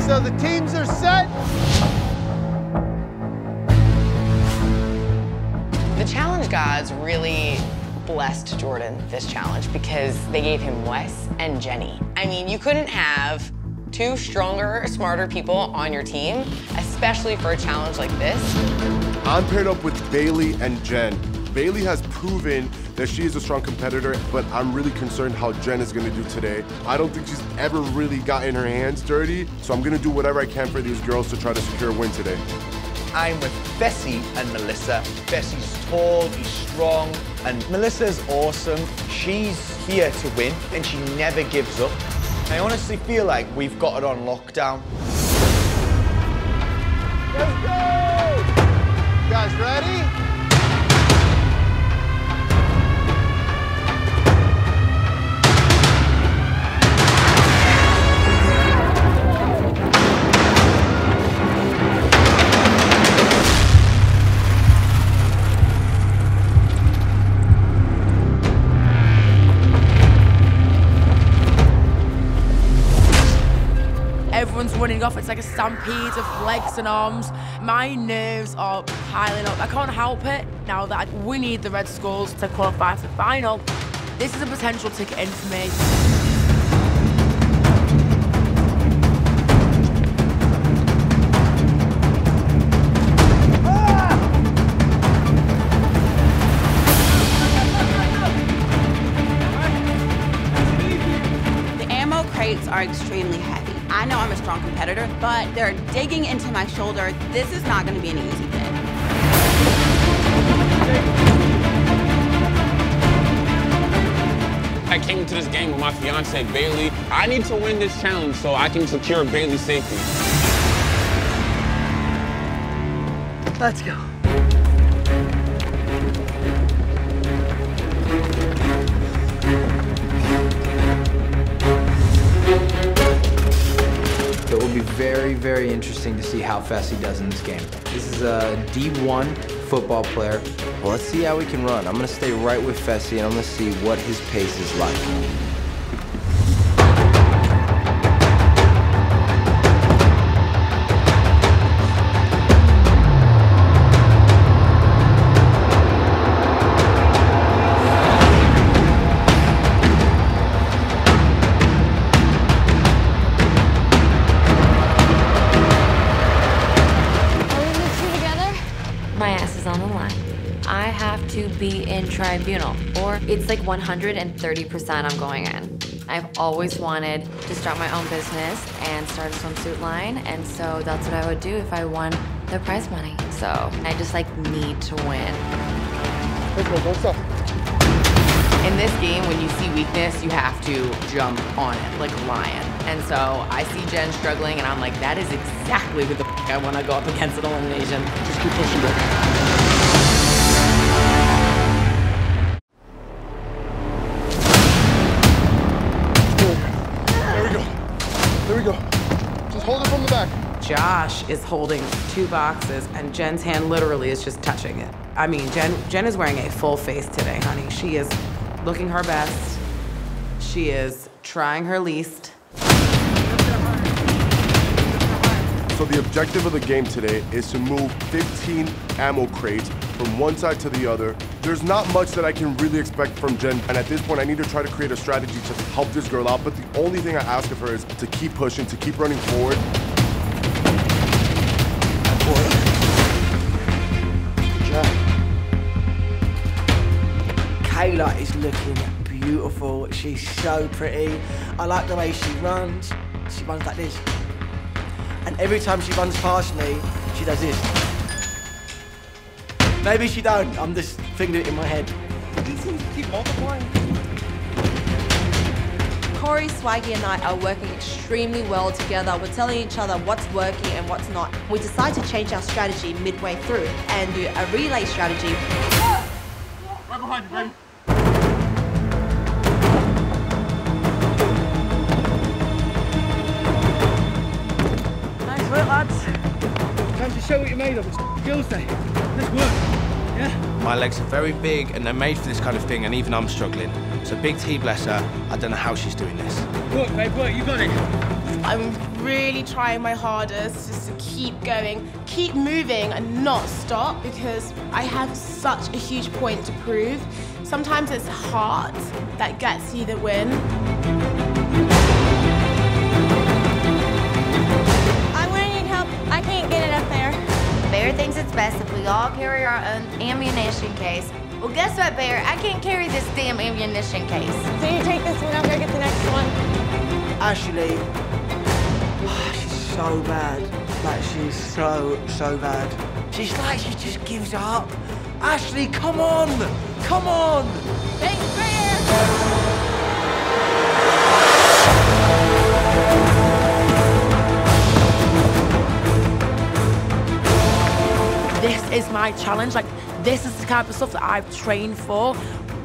so the teams are set. The challenge gods really blessed Jordan this challenge because they gave him Wes and Jenny. I mean, you couldn't have two stronger, smarter people on your team, especially for a challenge like this. I'm paired up with Bayleigh and Jen. Bayleigh has proven that she is a strong competitor, but I'm really concerned how Jen is gonna do today. I don't think she's ever really gotten her hands dirty, so I'm gonna do whatever I can for these girls to try to secure a win today. I'm with Fessy and Melissa. Fessy's tall, she's strong, and Melissa's awesome. She's here to win, and she never gives up. I honestly feel like we've got it on lockdown. Let's go! You guys ready? Everyone's running off. It's like a stampede of legs and arms. My nerves are piling up. I can't help it now that we need the Red Skulls to qualify for the final. This is a potential ticket in for me. The ammo crates are extremely heavy. I know I'm a strong competitor, but they're digging into my shoulder. This is not going to be an easy thing. I came to this game with my fiance Bayleigh. I need to win this challenge so I can secure Bayleigh's safety. Let's go. Will be very, very interesting to see how fast he does in this game. This is a D1 football player. Well, let's see how we can run. I'm going to stay right with Fessy, and I'm going to see what his pace is like. Be in tribunal, or it's like 130% I'm going in. I've always wanted to start my own business and start a swimsuit line, and so that's what I would do if I won the prize money. So I just like need to win. In this game, when you see weakness, you have to jump on it like a lion. And so I see Jen struggling, and I'm like, that is exactly who the f- I want to go up against at elimination. Just keep pushing back. There we go. Just hold it from the back. Josh is holding two boxes and Jen's hand literally is just touching it. I mean, Jen, Jen is wearing a full face today, honey. She is looking her best. She is trying her least. So the objective of the game today is to move 15 ammo crates from one side to the other. There's not much that I can really expect from Jen, and at this point I need to try to create a strategy to help this girl out, but the only thing I ask of her is to keep pushing, to keep running forward. Kailah is looking beautiful. She's so pretty. I like the way she runs. She runs like this. And every time she runs past me, she does this. Maybe she don't. I'm just thinking it in my head. These things keep multiplying. Cory, Swaggy, and I are working extremely well together. We're telling each other what's working and what's not. We decide to change our strategy midway through and do a relay strategy. Right behind you, baby. Nice work, lads. Time to show what you're made of. It's girls' day. Let's work. Yeah? My legs are very big and they're made for this kind of thing, and even I'm struggling. So big T bless her. I don't know how she's doing this. Work, babe, work. You got it. I'm really trying my hardest just to keep going, keep moving and not stop because I have such a huge point to prove. Sometimes it's heart that gets you the win. I'm gonna need help. I can't get it up there. Bear thinks it's best if we all carry our own ammunition case. Well, guess what, Bear? I can't carry this damn ammunition case. So you take this one, I'm gonna get the next one. Ashley, she's so bad. Like, she's so, so bad. She's like, she just gives up. Ashley, come on! Come on! Thanks, Bear! This is my challenge. Like, this is the type of stuff that I've trained for.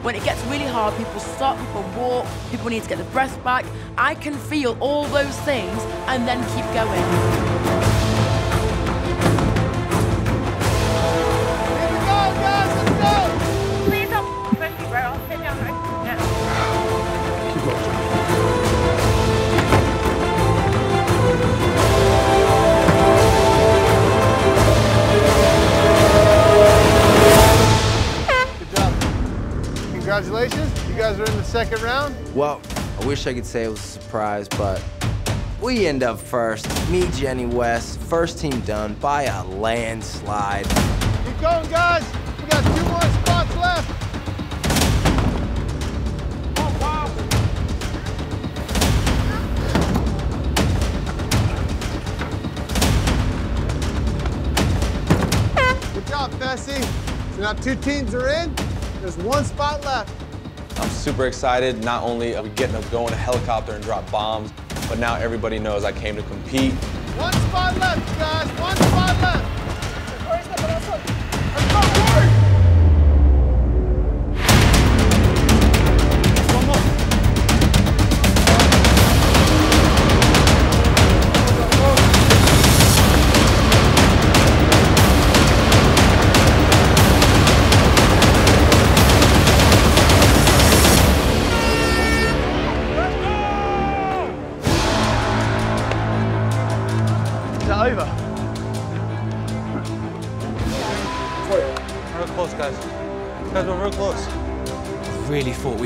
When it gets really hard, people stop, people walk, people need to get the breath back. I can feel all those things and then keep going. Congratulations. You guys are in the second round. Well, I wish I could say it was a surprise, but we end up first. Me, Jenny West, first team done by a landslide. Keep going, guys. We got two more spots left. Good job. So now two teams are in. There's one spot left. I'm super excited. Not only are we getting to go in a helicopter and drop bombs, but now everybody knows I came to compete. One spot left, guys. One spot left. Is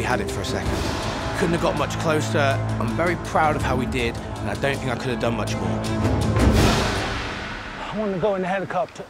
had it for a second. Couldn't have got much closer. I'm very proud of how we did, and I don't think I could have done much more. I want to go in the helicopter.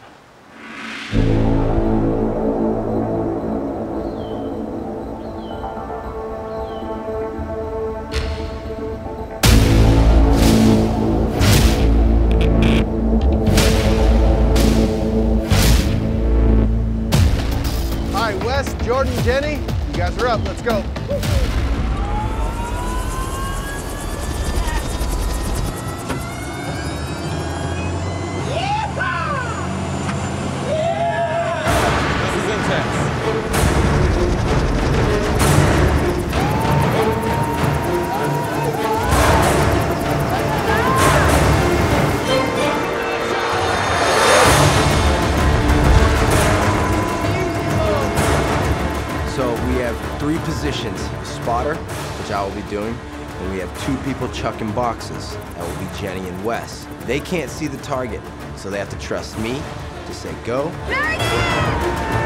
Chucking boxes. That will be Jenny and Wes. They can't see the target, so they have to trust me to say go. Way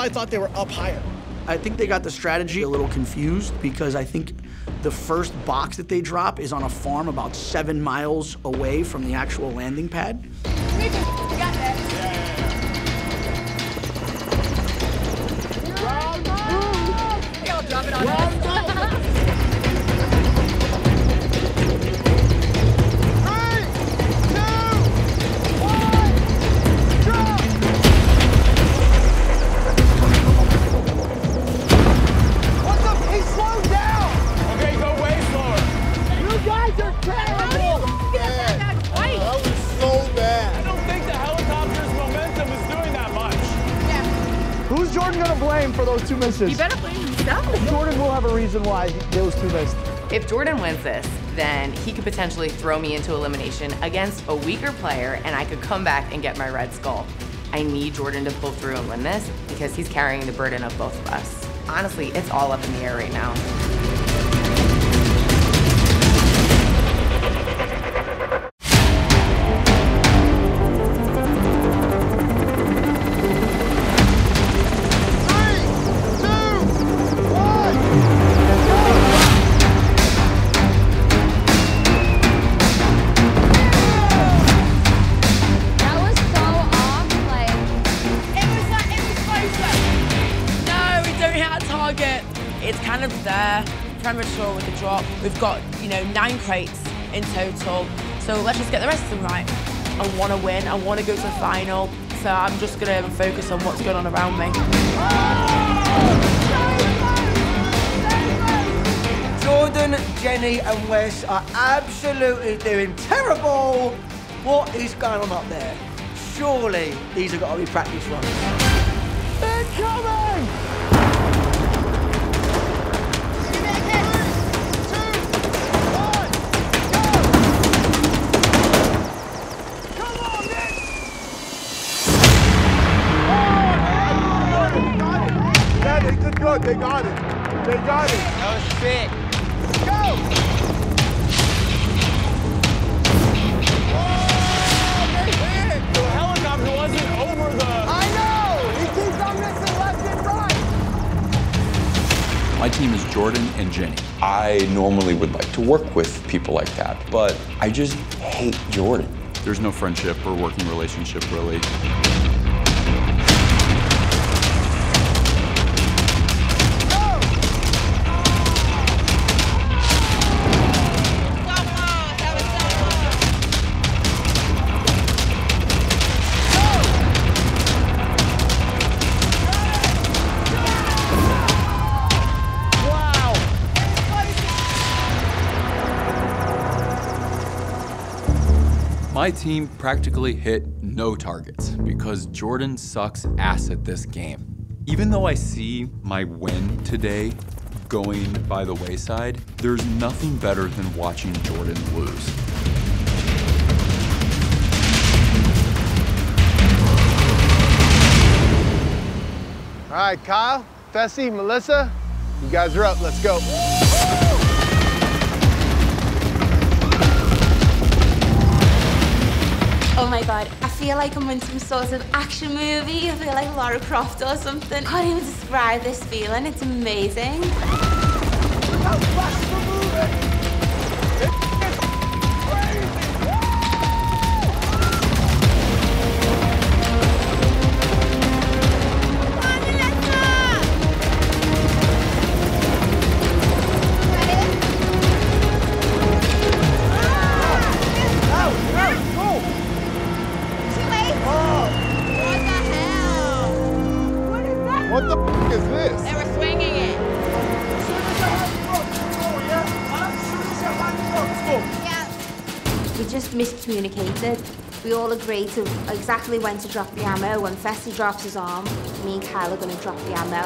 probably thought they were up higher. I think they got the strategy a little confused because I think the first box that they drop is on a farm about seven miles away from the actual landing pad. Misses? You better blame himself. Jordan will have a reason why those two missed. If Jordan wins this, then he could potentially throw me into elimination against a weaker player and I could come back and get my red skull. I need Jordan to pull through and win this because he's carrying the burden of both of us. Honestly, it's all up in the air right now. Nine crates in total. So let's just get the rest of them right. I want to win. I want to go to the final. So I'm just going to focus on what's going on around me. Jordan, Jenny, and Wes are absolutely doing terrible. What is going on up there? Surely these have got to be practice runs. I normally would like to work with people like that, but I just hate Jordan. There's no friendship or working relationship really. My team practically hit no targets because Jordan sucks ass at this game. Even though I see my win today going by the wayside, there's nothing better than watching Jordan lose. All right, Kyle, Fessy, Melissa, you guys are up. Let's go. Oh my god, I feel like I'm in some sort of action movie. I feel like Lara Croft or something. I Can't even describe this feeling. It's amazing. To exactly when to drop the ammo. When Fessy drops his arm, me and Kyle are going to drop the ammo.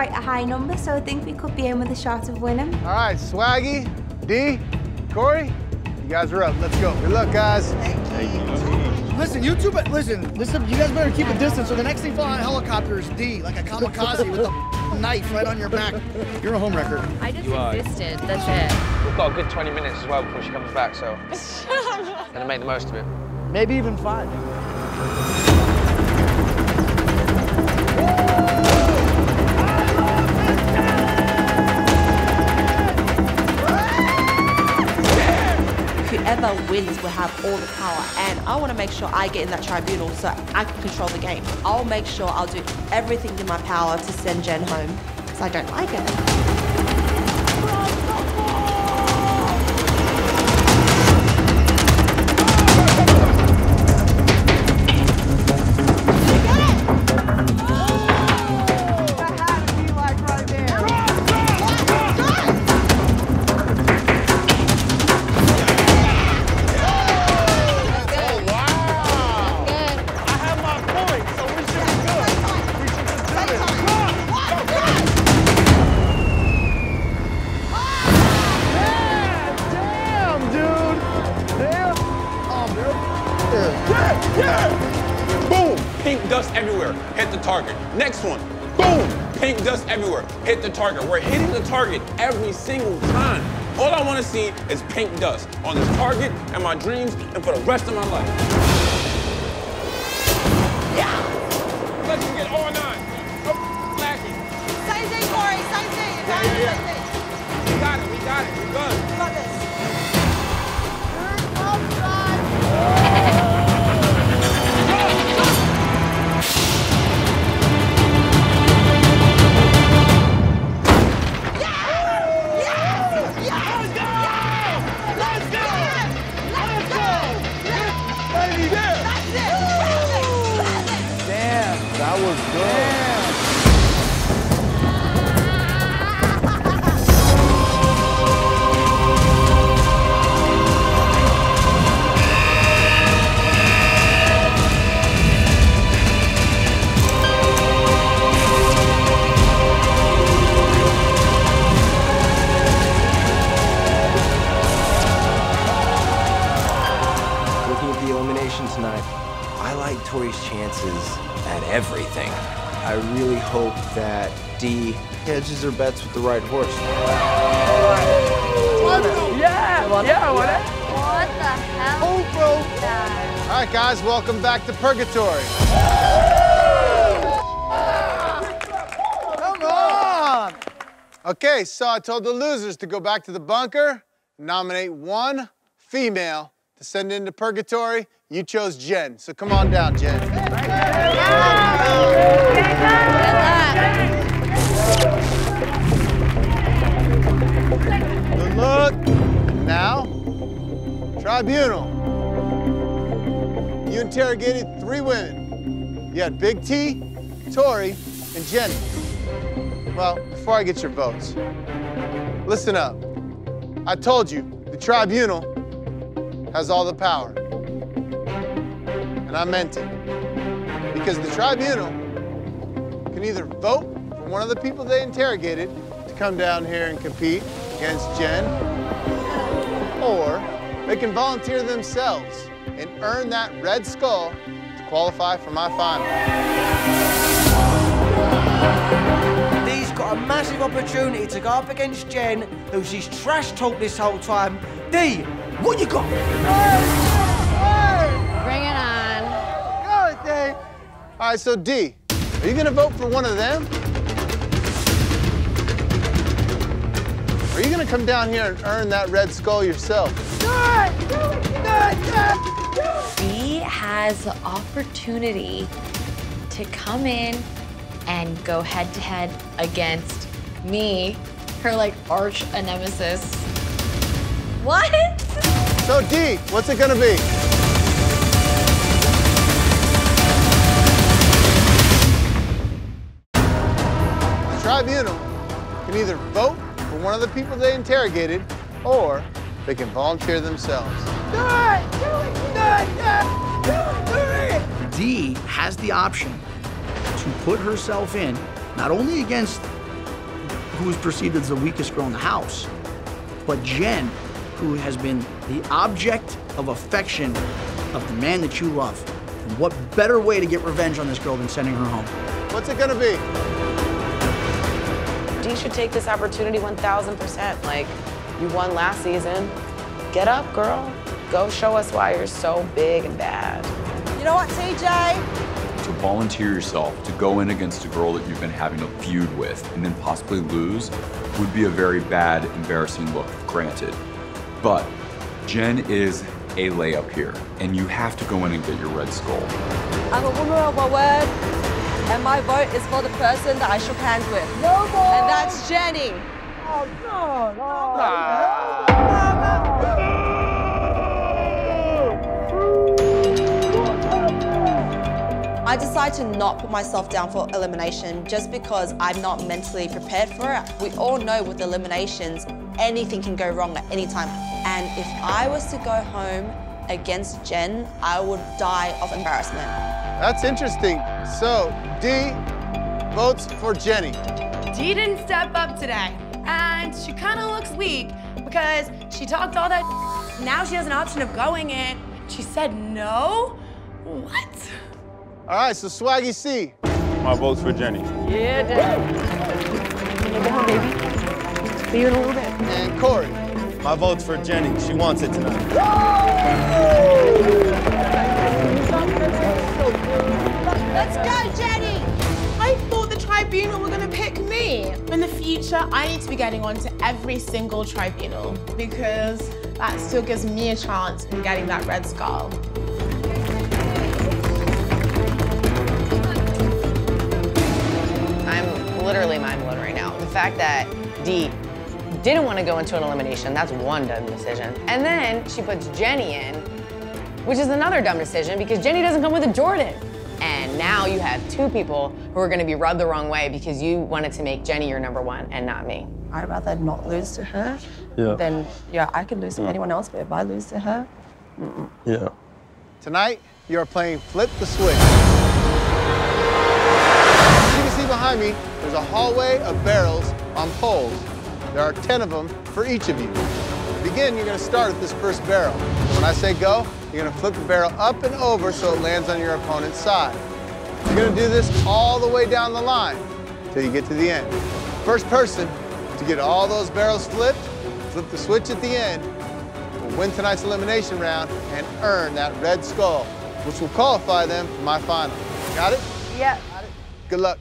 Quite a high number, so I think we could be in with a shot of winning. All right, Swaggy, Dee, Cory, you guys are up. Let's go. Good luck, guys. Listen, you two, but listen, listen, you guys better keep a distance. So the next thing flying on a helicopter is Dee, like a kamikaze with a knife right on your back. You're a home record. I just You are. existed. That's it. We've got a good 20 minutes as well before she comes back, so gonna make the most of it. Maybe even five. Whoever wins will have all the power, and I want to make sure I get in that tribunal so I can control the game. I'll make sure I'll do everything in my power to send Jen home, because I don't like it. Hit the target. We're hitting the target every single time. All I want to see is pink dust on this target and my dreams and for the rest of my life. Everything. I really hope that Dee hedges her bets with the right horse. Yeah, yeah, what? What the hell? Oh, bro. All right, guys, welcome back to Purgatory. Come on. Okay, so I told the losers to go back to the bunker, nominate one female to send into Purgatory. You chose Jen, so come on down, Jen. Good luck. Now, tribunal. You interrogated three women. You had Big T, Tori, and Jenny. Well, before I get your votes, listen up. I told you, the tribunal has all the power. And I meant it. Because the tribunal can either vote for one of the people they interrogated to come down here and compete against Jen, or they can volunteer themselves and earn that red skull to qualify for my final. Dee's got a massive opportunity to go up against Jen, who she's trash talked this whole time. Dee, what you got? All right, so Dee, are you gonna vote for one of them? Are you gonna come down here and earn that red skull yourself? Dee has the opportunity to come in and go head to head against me, her like arch nemesis. What? So Dee, what's it gonna be? Tribunal can either vote for one of the people they interrogated, or they can volunteer themselves. Do it! Do it! Do it! Do it! has the option to put herself in, not only against who is perceived as the weakest girl in the house, but Jen, who has been the object of affection of the man that you love. And what better way to get revenge on this girl than sending her home? What's it gonna be? Dee should take this opportunity 1,000%. Like, you won last season. Get up, girl. Go show us why you're so big and bad. You know what, TJ? To volunteer yourself to go in against a girl that you've been having a feud with and then possibly lose would be a very bad, embarrassing look, granted. But Jen is a layup here, and you have to go in and get your red skull. I'm a woman of my word, and my vote is for the person that I shook hands with. No more! And that's Jenny. Oh, no, oh, I decided to not put myself down for elimination just because I'm not mentally prepared for it. We all know with eliminations, anything can go wrong at any time. And if I was to go home against Jen, I would die of embarrassment. That's interesting. So, Dee votes for Jenny. Dee didn't step up today, and she kind of looks weak because she talked all that. Now she has an option of going in. She said no. What? All right, so Swaggy C. My vote's for Jenny. Yeah, Dee. Come on, baby. See you in a little bit. And Cory. My vote's for Jenny. She wants it tonight. Let's go, Jenny! I thought the tribunal were going to pick me. In the future, I need to be getting onto every single tribunal because that still gives me a chance in getting that red skull. I'm literally mind blown right now. The fact that Dee didn't want to go into an elimination, that's one dumb decision. And then she puts Jenny in, which is another dumb decision because Jenny doesn't come with a Jordan. And now you have two people who are going to be rubbed the wrong way because you wanted to make Jenny your number one and not me. I'd rather not lose to her Yeah. than, yeah, I could lose to Yeah. anyone else, but if I lose to her, mm-mm. Yeah. Tonight, you are playing Flip the Switch. As you can see behind me, there's a hallway of barrels on poles. There are 10 of them for each of you. To begin, you're gonna start at this first barrel. When I say go, you're gonna flip the barrel up and over so it lands on your opponent's side. You're gonna do this all the way down the line till you get to the end. First person to get all those barrels flipped, flip the switch at the end, will win tonight's elimination round and earn that red skull, which will qualify them for my final. Got it? Yeah. Got it. Good luck.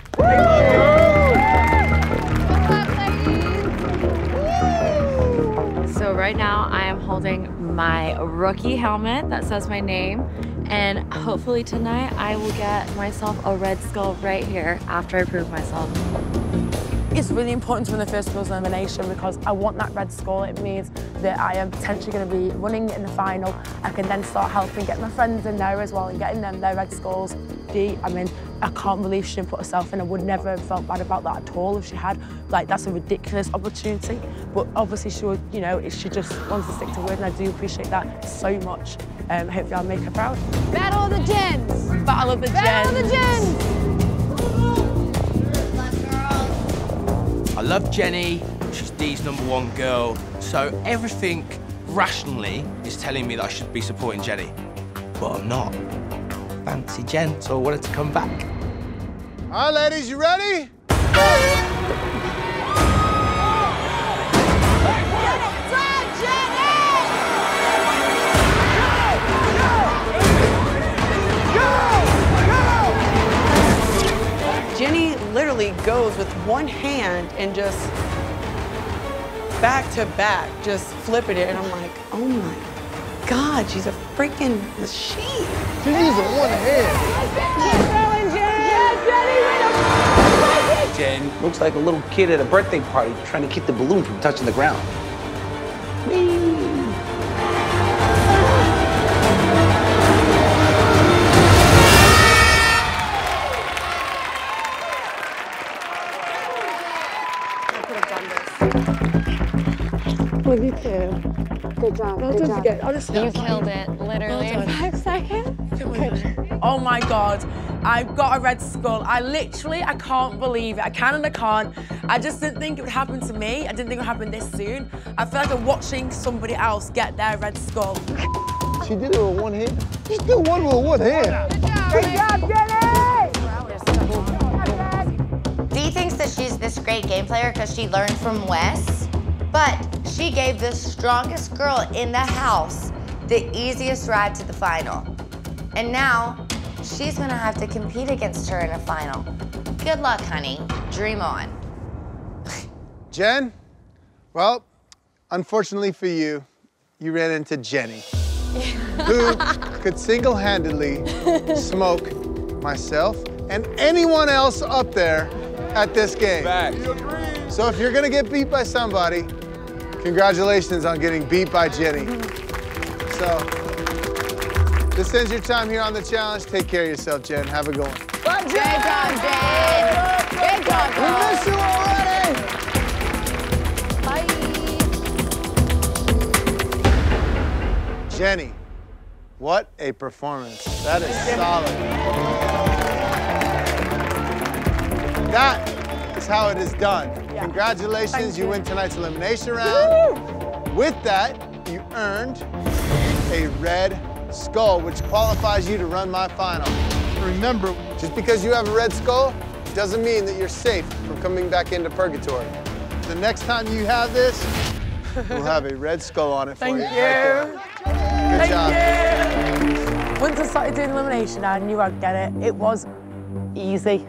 So right now I am holding my rookie helmet that says my name and hopefully tonight I will get myself a red skull right here after I prove myself. It's really important to win the first girls elimination because I want that red skull. It means that I am potentially going to be running in the final. I can then start helping get my friends in there as well and getting them their red skulls. Dee, I mean, I can't believe she didn't put herself in. I would never have felt bad about that at all if she had. Like, that's a ridiculous opportunity. But obviously, she would, you know, she just wants to stick to word, and I do appreciate that so much. Um, hopefully, I'll make her proud. Battle of the Jens! Battle of the Battle of the Jens. Jens! I love Jenny. She's Dee's number one girl. So everything rationally is telling me that I should be supporting Jenny. But I'm not. Fancy Jen, so I wanted to come back. All right, ladies, you ready? Jenny literally goes with one hand and just back to back, just flipping it. And I'm like, oh my God, she's a freaking machine. She's a one hand. Jen looks like a little kid at a birthday party trying to keep the balloon from touching the ground. Well, you too. Good job. Well good done. job. Forget. Honestly, You killed it, literally Well done. five seconds. Oh my God. I've got a red skull. I literally, I can't believe it. I can and I can't. I just didn't think it would happen to me. I didn't think it would happen this soon. I feel like I'm watching somebody else get their red skull. She did it with one hand. She did one with one hand. Good job, Jenny. Dee thinks that she's this great game player because she learned from Wes, but she gave the strongest girl in the house the easiest ride to the final. And now she's gonna have to compete against her in a final. Good luck, honey. Dream on. Jen, well, unfortunately for you, you ran into Jenny, who could single-handedly smoke myself and anyone else up there at this game. So if you're gonna get beat by somebody, congratulations on getting beat by Jenny. So this ends your time here on the challenge. Take care of yourself, Jen. Have a good one. Good job, Jen. Good job, We miss you already. Bye. Jenny, what a performance. That is solid. That is how it is done. Congratulations, you. win tonight's elimination round. With that, you earned a red skull, which qualifies you to run my final. Remember, just because you have a red skull doesn't mean that you're safe from coming back into purgatory. The next time you have this, we'll have a red skull on it for Thank you. Thank you. right there. Good job. Once I started doing elimination, I knew I'd get it. It was easy.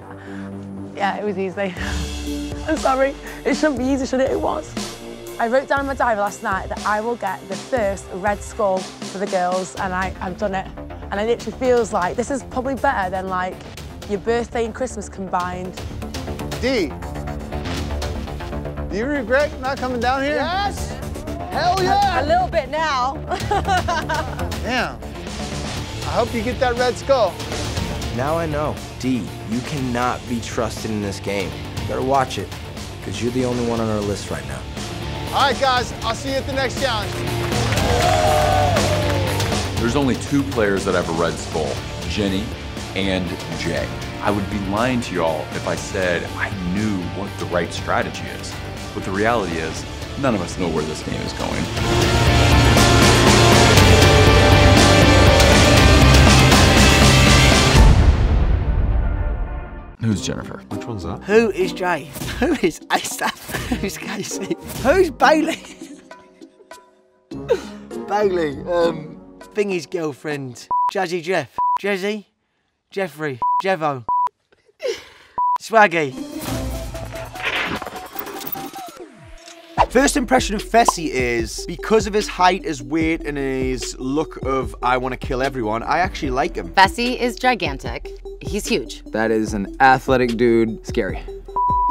Yeah, it was easy. I'm sorry. It shouldn't be easy, should it? It was. I wrote down in my diary last night that I will get the first red skull for the girls, and I, I've done it. And it literally feels like this is probably better than like your birthday and Christmas combined. Dee, do you regret not coming down here? Yes. Hell yeah. A little bit now. Damn. I hope you get that red skull. Now I know. Dee, you cannot be trusted in this game. You better watch it, because you're the only one on our list right now. All right, guys, I'll see you at the next challenge. There's only two players that have a red skull, Jenny and Jay. I would be lying to y'all if I said I knew what the right strategy is. But the reality is, none of us know where this game is going. Who's Jennifer? Which one's that? Who is Jay? Who is Asaf? Who's Casey? Who's Bayleigh? Bayleigh, um, Thingy's girlfriend. Jazzy Jeff. Jazzy? Jeffrey. Jevo. Swaggy. First impression of Fessy is because of his height, his weight, and his look of I want to kill everyone, I actually like him. Fessy is gigantic. He's huge. That is an athletic dude. Scary.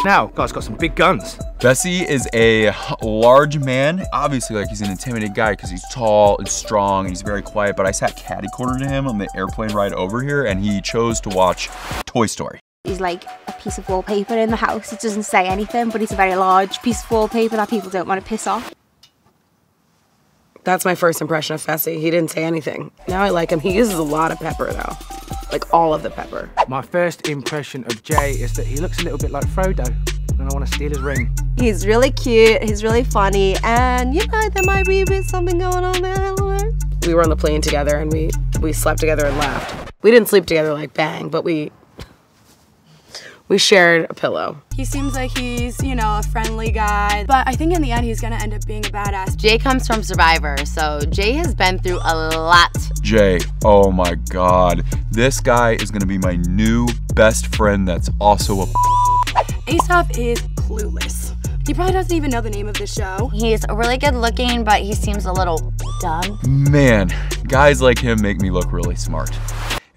Now, guy's got some big guns. Fessy is a large man. Obviously, like he's an intimidating guy because he's tall and strong and he's very quiet. But I sat catty corner to him on the airplane ride over here, and he chose to watch Toy Story. He's like a piece of wallpaper in the house. It doesn't say anything, but it's a very large piece of wallpaper that people don't want to piss off. That's my first impression of Fessy. He didn't say anything. Now I like him. He uses a lot of pepper though. Like all of the pepper. My first impression of Jay is that he looks a little bit like Frodo, and I want to steal his ring. He's really cute, he's really funny, and you know, there might be a bit something going on there, I don't know. We were on the plane together and we we slept together and laughed. We didn't sleep together like bang, but we we shared a pillow. He seems like he's, you know, a friendly guy, but I think in the end he's gonna end up being a badass. Jay comes from Survivor, so Jay has been through a lot. Jay, oh my god. This guy is gonna be my new best friend that's also a Asaf is clueless. He probably doesn't even know the name of the show. He's really good looking, but he seems a little dumb. Man, guys like him make me look really smart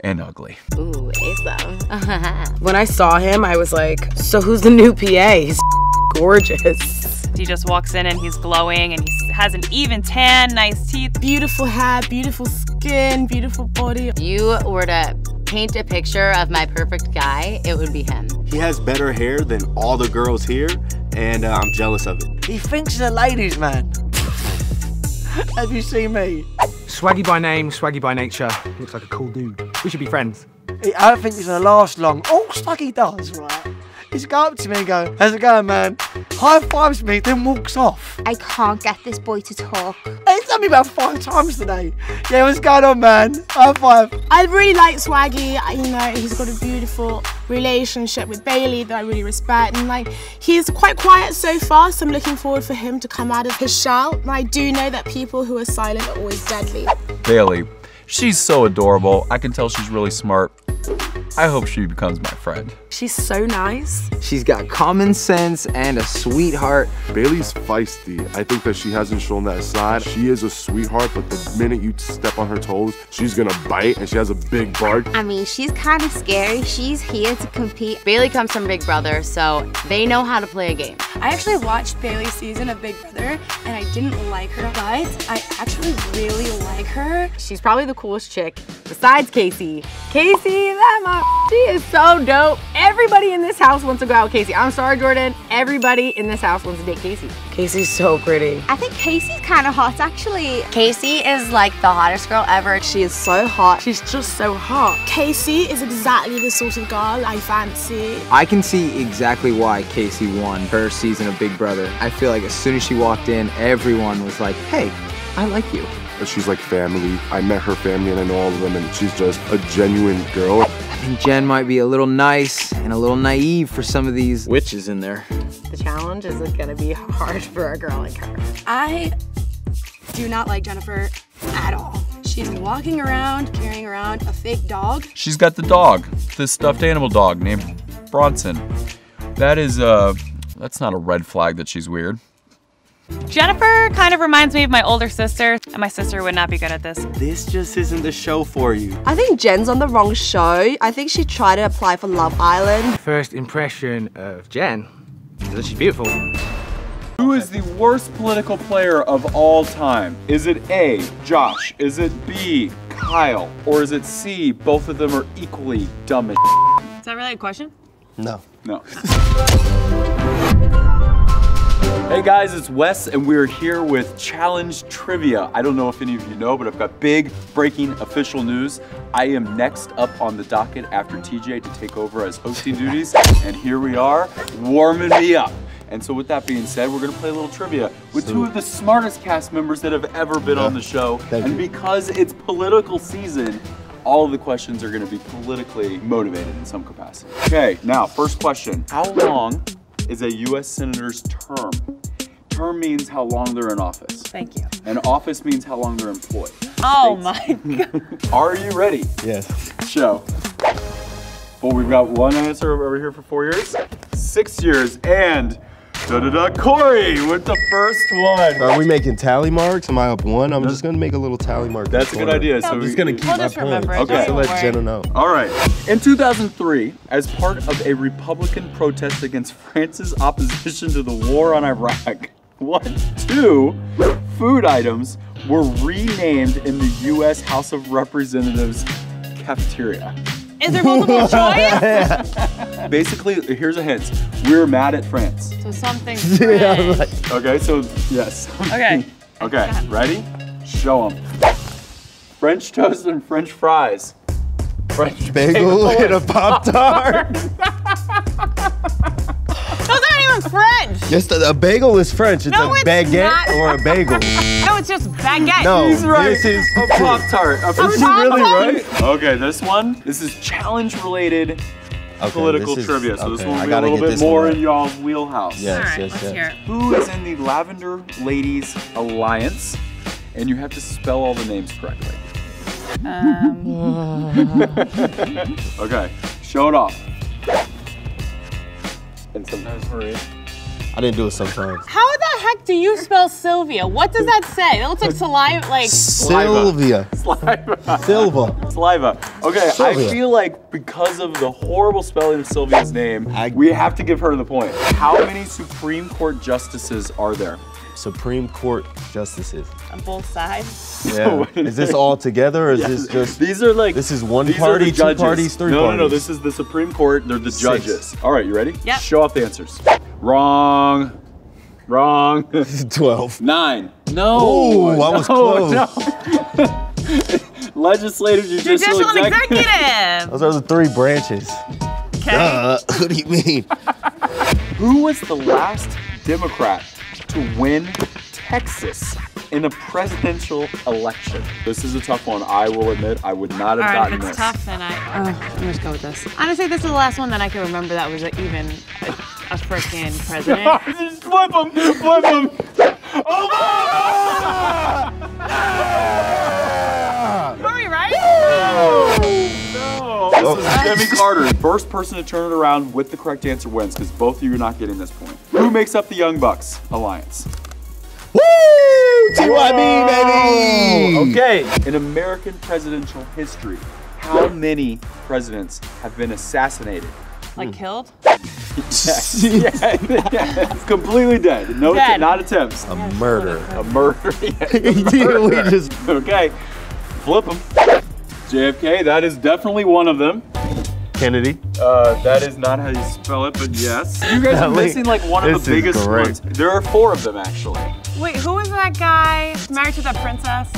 and ugly. Ooh, Asaf. When I saw him, I was like, so who's the new PA? He's gorgeous. He just walks in and he's glowing and he has an even tan, nice teeth. Beautiful hair, beautiful skin, beautiful body. If you were to paint a picture of my perfect guy, it would be him. He has better hair than all the girls here, and uh, I'm jealous of it. He thinks he's a ladies' man. Have you seen me? Swaggy by name, swaggy by nature. Looks like a cool dude. We should be friends. I don't think he's gonna last long. Oh, like he does, right? He's go up to me and go, how's it going, man? High fives me, then walks off. I can't get this boy to talk. He's done me about five times today. Yeah, what's going on, man? High five. I really like Swaggy. You know, he's got a beautiful relationship with Bayleigh that I really respect. And like, he's quite quiet so far, so I'm looking forward for him to come out of his shell. And I do know that people who are silent are always deadly. Bayleigh, she's so adorable. I can tell she's really smart. I hope she becomes my friend. She's so nice. She's got common sense and a sweetheart. Bayleigh's feisty. I think that she hasn't shown that side. She is a sweetheart, but the minute you step on her toes, she's gonna bite and she has a big bark. I mean, she's kind of scary. She's here to compete. Bayleigh comes from Big Brother, so they know how to play a game. I actually watched Bayleigh's season of Big Brother and I didn't like her, but I actually really like her. She's probably the coolest chick besides Kaycee. Kaycee, that my she is so dope. Everybody in this house wants to go out with Kaycee. I'm sorry, Jordan. Everybody in this house wants to date Kaycee. Kaycee's so pretty. I think Kaycee's kind of hot, actually. Kaycee is like the hottest girl ever. She is so hot. She's just so hot. Kaycee is exactly the sort of girl I fancy. I can see exactly why Kaycee won her season of Big Brother. I feel like as soon as she walked in, everyone was like, hey, I like you. But she's like family. I met her family and I know all of them, and she's just a genuine girl. I think Jen might be a little nice and a little naive for some of these witches in there. The challenge is gonna be hard for a girl like her. I do not like Jennifer at all. She's walking around carrying around a fake dog. She's got the dog, this stuffed animal dog named Bronson. That is, uh, that's not a red flag that she's weird. Jennifer kind of reminds me of my older sister, and my sister would not be good at this. This just isn't the show for you. I think Jen's on the wrong show. I think she tried to apply for Love Island. First impression of Jen is that she's beautiful. Who is the worst political player of all time? Is it A, Josh? Is it B, Kyle? Or is it C, both of them are equally dumb as Is that really a question? No. No. Hey guys, it's Wes, and we're here with Challenge Trivia. I don't know if any of you know, but I've got big breaking official news. I am next up on the docket after TJ to take over as hosting duties, and here we are, warming me up. And so with that being said, we're gonna play a little trivia with two of the smartest cast members that have ever been on the show. And you. because it's political season, all of the questions are gonna be politically motivated in some capacity. Okay, now, first question. How long is a US senator's term? Term means how long they're in office. Thank you. And office means how long they're employed. Oh my god. Are you ready? Yes. Show. Well, we've got one answer over here for four years, six years, and da da da Cory with the first one. Are we making tally marks? Am I up one? I'm just gonna make a little tally mark. That's a good idea. So I'm just gonna keep We'll my just points. Okay. don't To let worry. Jenna know. All right. In 2003, as part of a Republican protest against France's opposition to the war on Iraq, what two food items were renamed in the U.S. House of Representatives cafeteria? Is there multiple choice? Basically, here's a hint. We're mad at France. So something Yeah, like- Okay, so yes. Okay. okay, ready? Show them. French toast and French fries. French Bagel and a Pop French. Yes, a bagel is French. It's No, a it's baguette not. or a bagel. No, it's just baguette. No, He's right. this is a Pop Tart. Is she really right? Okay, this one. This is challenge related political is- trivia. So this one will be a gotta little bit more in y'all's wheelhouse. Yes, All right, yes, let's yes. hear it. Who is in the Lavender Ladies Alliance? And you have to spell all the names correctly. Um, Okay, show it off. And sometimes Marie. I didn't do it sometimes. how the heck do you spell Sylvia? What does that say? That looks like saliva. Like Sylvia. Saliva. Silva. Saliva. Okay, Sylvia. I feel like because of the horrible spelling of Sylvia's name, we have to give her the point. How many Supreme Court justices are there? Supreme Court justices. on both sides. Yeah. is this all together or is this just These are like this is one party, two judges. parties, three no, parties? No, no, This is the Supreme Court. They're the Six. judges. All right, you ready? Yep. Show off the answers. Wrong. Wrong. Twelve. Nine. No. Ooh, I was no, close. no. Legislative, judicial, Judicial and executive. executive. Those are the three branches. Duh. What do you mean? Who was the last Democrat to win Texas in a presidential election? This is a tough one. I will admit I would not have All right, gotten if it's this. tough, then I. Oh, I'm just go with this. Honestly, this is the last one that I can remember that was even a, a freaking president. Just flip him! Flip him! Hurry, right? This is Jimmy Carter. First person to turn it around with the correct answer wins, because both of you are not getting this point. Who makes up the Young Bucks Alliance? Woo! TYB, baby! Okay. In American presidential history, how many presidents have been assassinated? Like killed? Hmm. Yes. yeah, yeah. Completely dead. No, Dead. not attempts. A murder. A murder. Yes, a murder. just Okay. Flip them. JFK, that is definitely one of them. Kennedy. Uh, that is not how you spell it, but yes. You guys are Golly, missing like one of this the biggest great. ones. There are four of them actually. Wait, who was that guy married to that princess?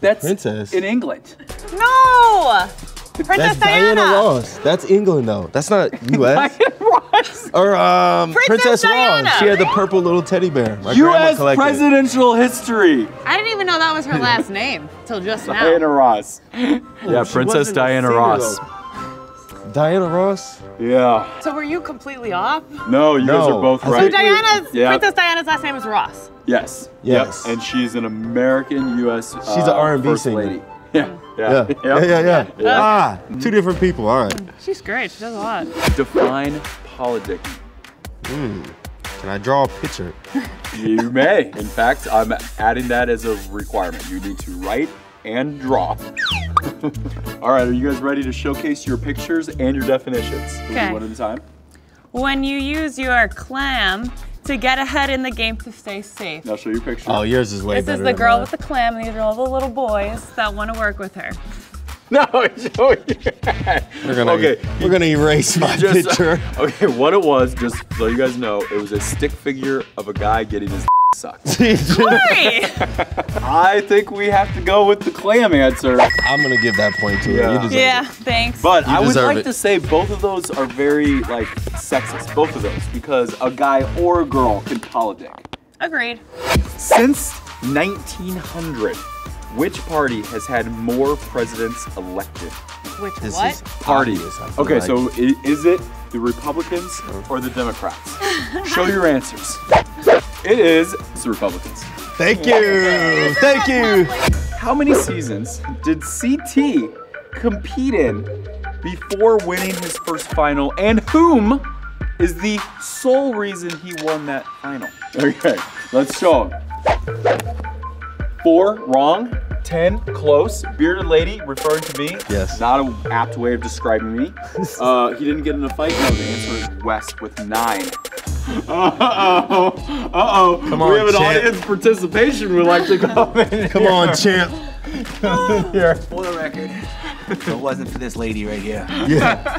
That's Princess. in England. No! Princess That's Diana. Diana. Ross. That's England though. That's not U.S. or um, Princess Princess, Ross. She had the purple little teddy bear. My U.S. presidential history. I didn't even know that was her last name till just now. Diana Ross. yeah, she Princess Diana singer, Ross. Diana Ross. Yeah. So were you completely off? No, you guys are both I right. So Diana's Yeah. Princess Diana's last name is Ross. Yes. Yes. Yep. And she's an American U.S. She's uh, an R&B singer. lady. Yeah. Yeah. Yep. Yeah. Yeah. Yeah. Yeah. Ah, two different people. All right. She's great. She does a lot. Define politic. Hmm. Can I draw a picture? You may. In fact, I'm adding that as a requirement. You need to write and draw. All right, are you guys ready to showcase your pictures and your definitions? Okay. One at a time. When you use your clam to get ahead in the game to stay safe. I'll show you a picture. Oh, yours is way This better. is the than girl mine. with the clam, and these are all the little boys that want to work with her. No, show you. We're gonna. Okay. We're gonna erase my Just- picture. Okay, what it was, just so you guys know, it was a stick figure of a guy getting his sucked. Cory! I think we have to go with the clam answer. I'm gonna give that point to you. Yeah. You deserve yeah, it. thanks. But You I would like it. to say both of those are very like sexist, both of those, because a guy or a girl can politic. Agreed. Since 1900, which party has had more presidents elected? Which This what? is Party. obvious, I Okay, like. so is it the Republicans or the Democrats? Show your answers. It is the Republicans. Thank you. Thank you. How many seasons did CT compete in before winning his first final, and whom is the sole reason he won that final? Okay, let's show him. Four, wrong. Ten, close. Bearded lady, referring to me. Yes. Not an apt way of describing me. Uh, he didn't get in a fight. No, the answer is Wes with nine. Uh-oh. Uh-oh. Come on, we on, have an champ. audience participation we'd like to come in. Come on, champ. here. For the record, if it wasn't for this lady right here, Yeah.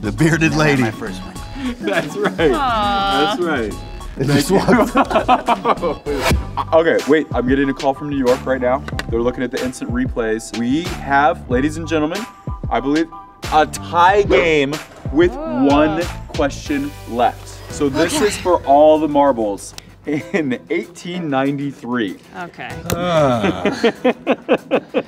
The bearded lady. my first one. That's right. Aw. That's right. And just walked okay, wait. I'm getting a call from New York right now. They're looking at the instant replays. We have, ladies and gentlemen, I believe, a tie game with one question left. So this is for all the marbles in 1893. Okay. Ah.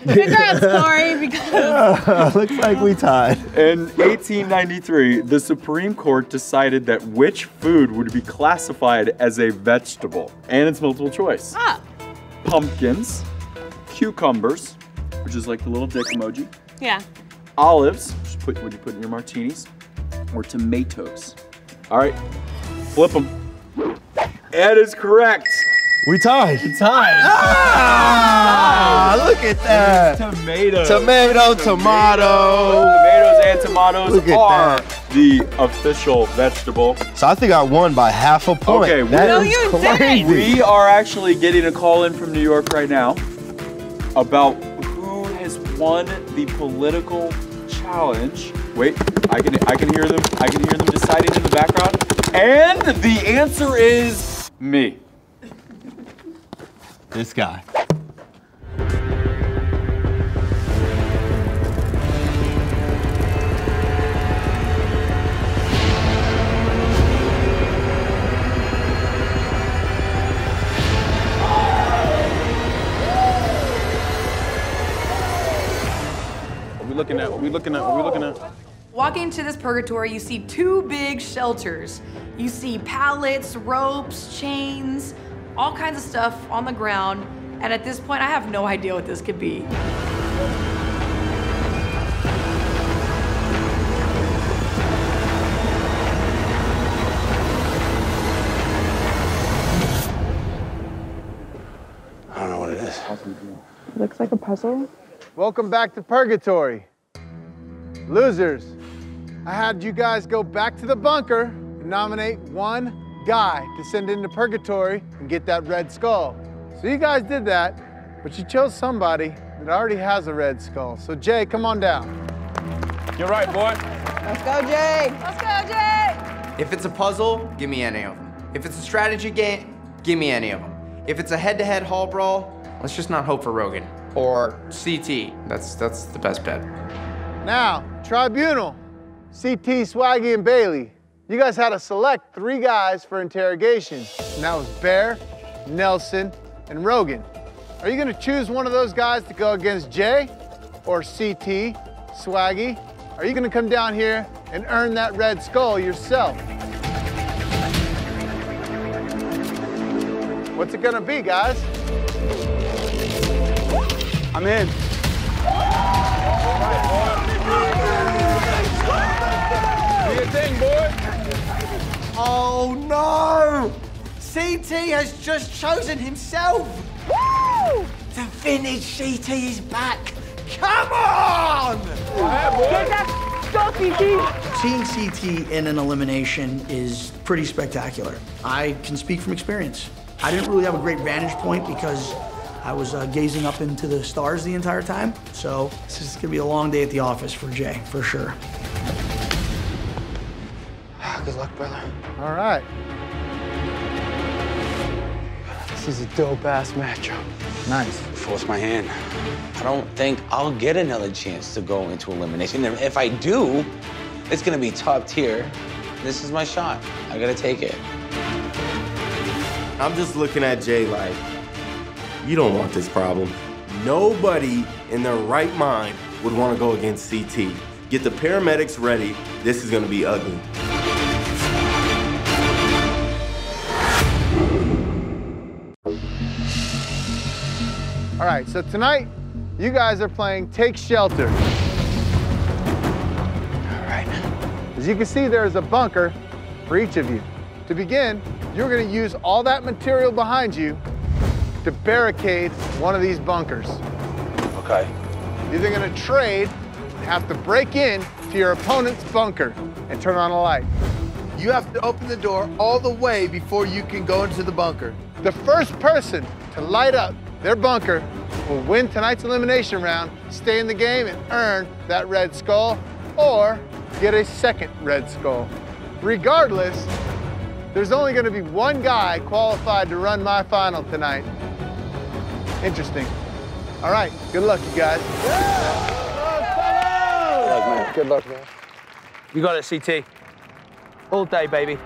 Congrats, Cory, because Looks like we tied. In 1893, the Supreme Court decided that which food would be classified as a vegetable, and it's multiple choice. ah, Pumpkins, cucumbers, which is like the little dick emoji, yeah. olives, which is put, what you put in your martinis, or tomatoes. All right, flip them. That is correct. We tied. We Tied. Ah, look at that. Tomatoes. Tomato, tomato. Tomatoes and tomatoes Look at are that. the official vegetable. So I think I won by half a point. Okay, That No, is you crazy. We are actually getting a call in from New York right now about who has won the political challenge. Wait, I can I can hear them. I can hear them deciding in the background. And the answer is me. this guy. looking at? What we looking at? What we looking at? Walking into this purgatory, you see two big shelters. You see pallets, ropes, chains, all kinds of stuff on the ground. And at this point, I have no idea what this could be. I don't know what it is. Looks like a puzzle. Welcome back to Purgatory. Losers, I had you guys go back to the bunker and nominate one guy to send into Purgatory and get that red skull. So you guys did that, but you chose somebody that already has a red skull. So Jay, come on down. You're right, boy. Let's go, Jay. Let's go, Jay! If it's a puzzle, give me any of them. If it's a strategy game, give me any of them. If it's a head-to-head hall brawl, let's just not hope for Rogan. Or CT. That's that's the best bet. Now, Tribunal, CT, Swaggy, and Bayleigh. You guys had to select three guys for interrogation. And that was Bear, Nelson, and Rogan. Are you gonna choose one of those guys to go against Jay or CT, Swaggy? Are you gonna come down here and earn that red skull yourself? What's it gonna be, guys? I'm in. Boy. Oh no! CT has just chosen himself! Woo! The vintage CT is back! Come on! Get that skull, CT! Seeing CT in an elimination is pretty spectacular. I can speak from experience. I didn't really have a great vantage point because I was uh, gazing up into the stars the entire time. So this is gonna be a long day at the office for Jay, for sure. Good luck, brother. All right. This is a dope ass matchup. Nice. Force my hand. I don't think I'll get another chance to go into elimination. And if I do, it's gonna be top tier. This is my shot. I gotta take it. I'm just looking at Jay like, you don't want this problem. Nobody in their right mind would want to go against CT. Get the paramedics ready. This is going to be ugly. All right, so tonight, you guys are playing Take Shelter. All right. As you can see, there is a bunker for each of you. To begin, you're gonna use all that material behind you to barricade one of these bunkers. Okay. You're either gonna trade, and have to break in to your opponent's bunker and turn on a light. You have to open the door all the way before you can go into the bunker. The first person to light up their bunker will win tonight's elimination round, stay in the game, and earn that red skull, or get a second red skull. Regardless, there's only gonna be one guy qualified to run my final tonight. Interesting. All right, good luck, you guys. Good luck, man. You got it, CT. All day, baby.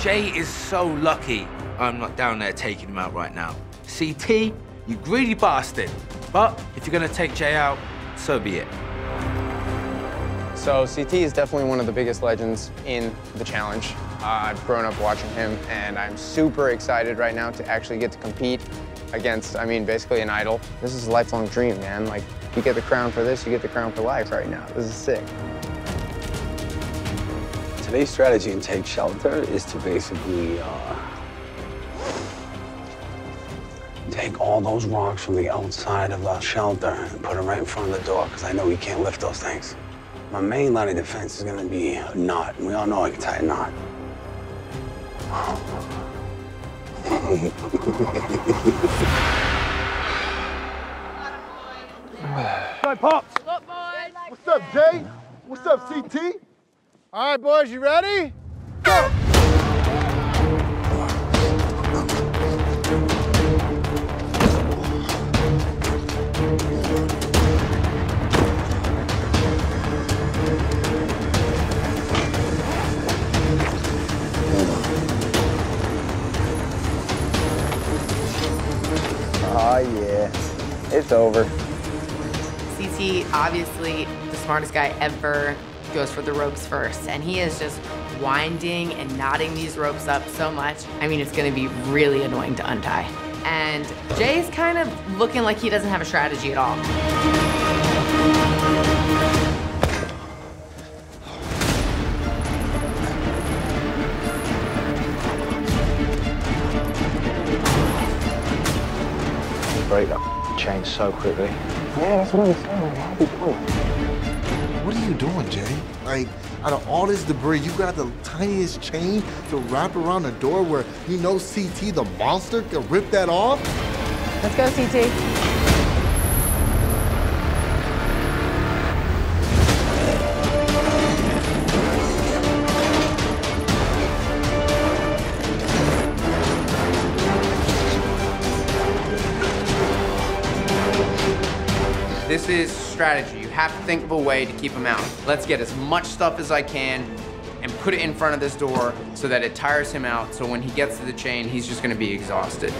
Jay is so lucky I'm not down there taking him out right now. CT, you greedy bastard. But if you're gonna take Jay out, so be it. So CT is definitely one of the biggest legends in the challenge. Uh, I've grown up watching him, and I'm super excited right now to actually get to compete against, I mean, basically an idol. This is a lifelong dream, man. Like, you get the crown for this, you get the crown for life right now. This is sick. Today's strategy in Take Shelter is to basically uh, take all those rocks from the outside of the shelter and put them right in front of the door, because I know we can't lift those things. My main line of defense is going to be a knot, and we all know I can tie a knot. Hey, Pops. What's up, Jay? What's up, CT? All right, boys, you ready? Go! Oh, yeah. It's over. CT obviously the smartest guy ever, goes for the ropes first. And he is just winding and knotting these ropes up so much. I mean, it's gonna be really annoying to untie. And Jay's kind of looking like he doesn't have a strategy at all. Break that chain so quickly. Yeah, that's what I'm saying. Why are doing? What are you doing, Jay? Like, out of all this debris, you got the tiniest chain to wrap around a door where you know CT, the monster, can rip that off? Let's go, CT. Strategy. You have to think of a way to keep him out. Let's get as much stuff as I can and put it in front of this door so that it tires him out. So when he gets to the chain, he's just gonna be exhausted.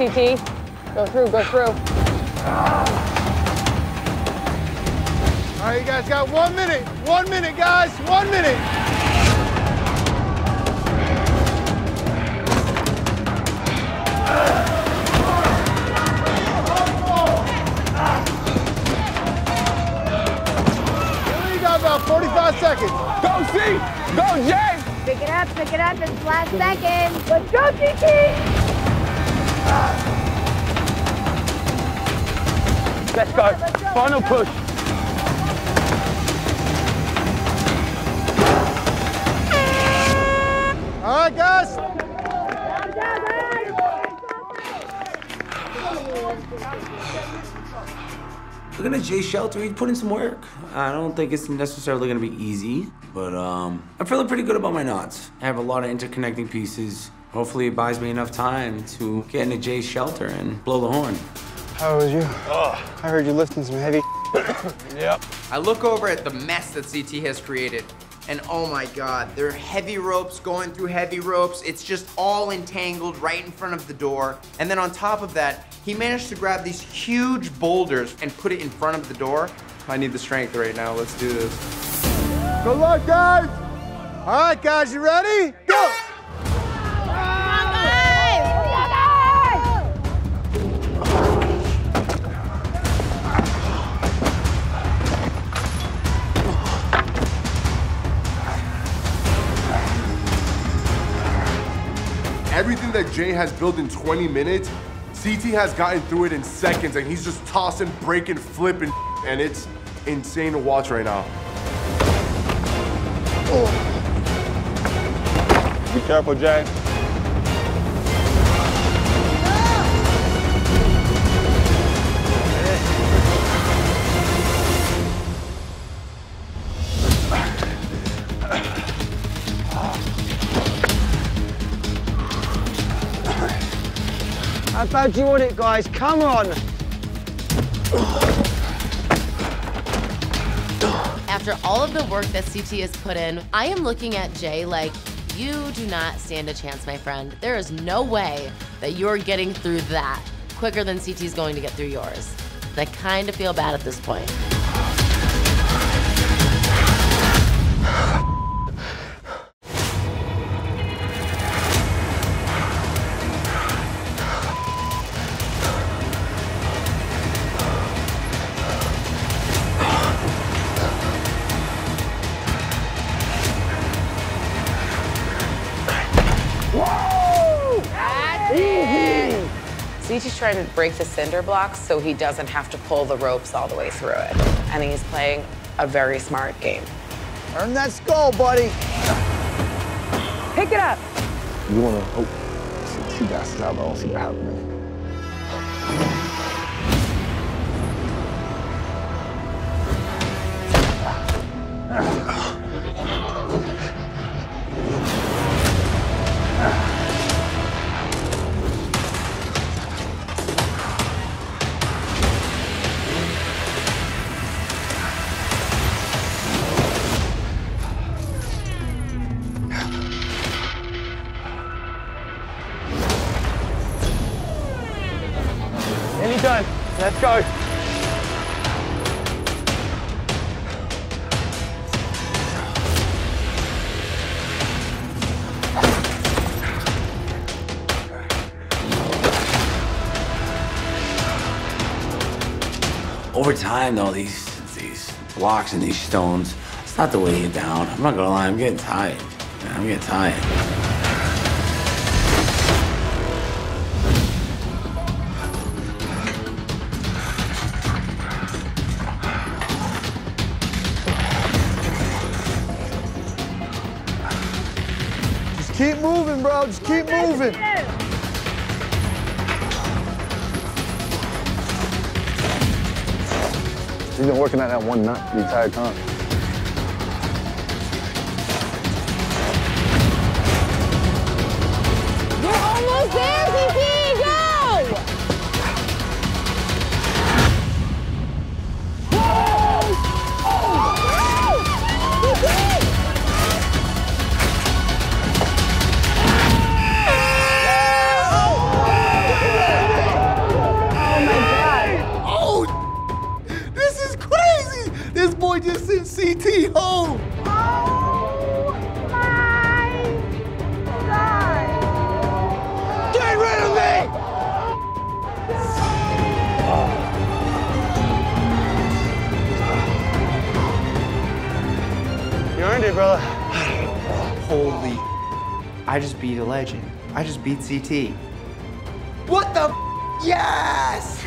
Let's go, through, go through. All right, you guys got one minute. One minute, guys. One minute. You got about 45 seconds. Go, C. Go, Jay. Pick it up, pick it up. It's last second. Let's go, CT! Let's go. Final push. All right, guys. Looking at Jay Shelter, he put in some work. I don't think it's necessarily gonna be easy, but um, I'm feeling pretty good about my knots. I have a lot of interconnecting pieces. Hopefully it buys me enough time to get into Jay's shelter and blow the horn. How was you? Oh, I heard you lifting some heavy. yep. I look over at the mess that CT has created, and oh my god, there are heavy ropes going through heavy ropes. It's just all entangled right in front of the door. And then on top of that, he managed to grab these huge boulders and put it in front of the door. I need the strength right now. Let's do this. Good luck, guys. All right, guys, you ready? Go. Everything that Jay has built in 20 minutes, CT has gotten through it in seconds, and he's just tossing, breaking, flipping, and it's insane to watch right now. Be careful, Jay. How bad do you want it, guys? Come on. After all of the work that CT has put in, I am looking at Jay like, you do not stand a chance, my friend. There is no way that you're getting through that quicker than CT is going to get through yours. I kind of feel bad at this point. CT's trying to break the cinder blocks so he doesn't have to pull the ropes all the way through it. And he's playing a very smart game. Earn that skull, buddy. Pick it up. You wanna oh see that stuff, I don't see that happening. Let's go. Over time, though, these these blocks and these stones, it's not the way you down. I'm not gonna lie, I'm getting tired. I'm getting tired. Keep moving, bro. Just keep moving. He's been working on that one nut the entire time. CT. What the? Yes!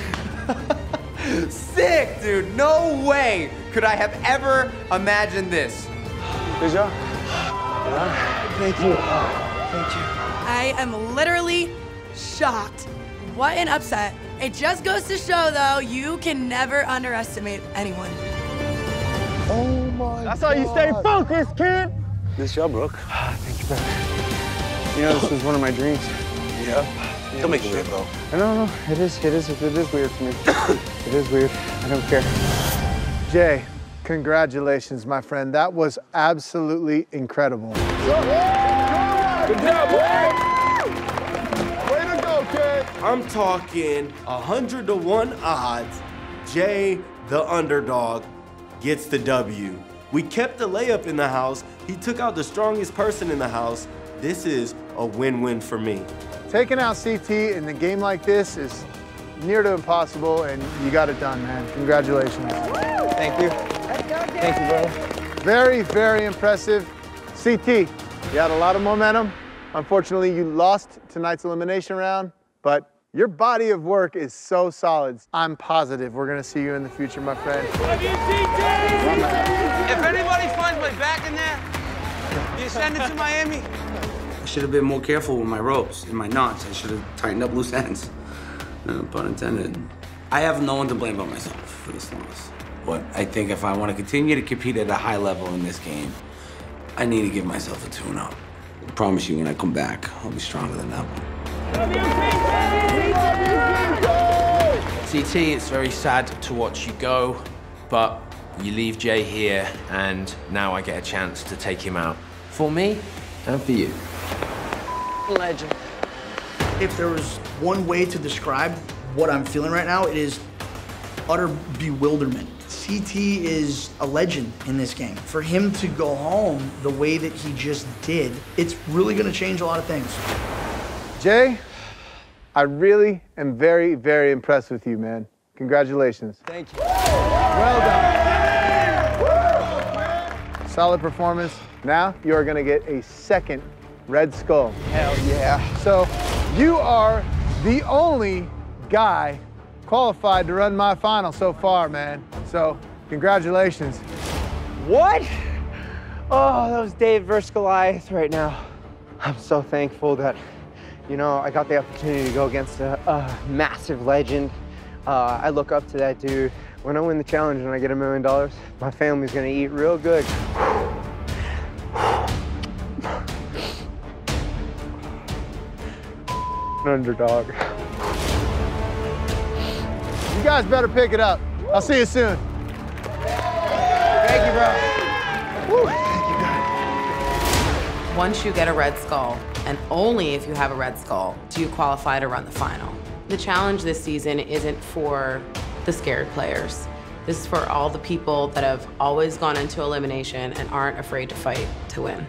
Sick, dude. No way could I have ever imagined this. Good job. Thank you. Thank you. I am literally shocked. What an upset. It just goes to show, though, you can never underestimate anyone. Oh my That's how you stay focused, kid. This job, Brooke. Thank you, brother. You know, this was one of my dreams. Yeah? Don't make me weird, bro. I know, no, it is, it is, it is weird for me. it is weird. I don't care. Jay, congratulations, my friend. That was absolutely incredible. Good job, boy. Way to go, kid. I'm talking 100 to 1 odds. Jay, the underdog, gets the W. We kept the layup in the house. He took out the strongest person in the house. This is a win-win for me. Taking out CT in a game like this is near to impossible, and you got it done, man. Congratulations. Thank you. Thank you, brother. Very, very impressive. CT, you had a lot of momentum. Unfortunately, you lost tonight's elimination round, but your body of work is so solid. I'm positive we're gonna see you in the future, my friend. If anybody finds my back in there, you send it to Miami. I should have been more careful with my ropes and my knots. I should have tightened up loose ends. No pun intended. I have no one to blame but myself for this loss. But I think if I want to continue to compete at a high level in this game, I need to give myself a tune-up. I promise you, when I come back, I'll be stronger than that one. CT, it's very sad to watch you go, but you leave Jay here, and now I get a chance to take him out. For me and for you. Legend. If there was one way to describe what I'm feeling right now, it is utter bewilderment. CT is a legend in this game. For him to go home the way that he just did, it's really gonna change a lot of things. Jay, I really am very, very impressed with you, man. Congratulations. Thank you. Well done. Solid performance. Now you are going to get a second Red Skull. Hell yeah. So you are the only guy qualified to run my final so far, man. So, congratulations. What? Oh, that was Dave versus Goliath right now. I'm so thankful that, you know, I got the opportunity to go against a, a massive legend. Uh, I look up to that dude. When I win the challenge and I get a million dollars, my family's gonna eat real good. Underdog. You guys better pick it up. I'll see you soon. Thank you, bro. Once you get a red skull, and only if you have a red skull, do you qualify to run the final. The challenge this season isn't for the scared players. This is for all the people that have always gone into elimination and aren't afraid to fight to win.